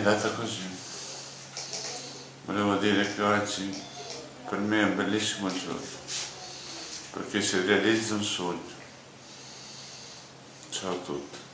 andata così. Volevo dire che oggi per me è un bellissimo giorno, perché si realizza un sogno. Ciao a tutti.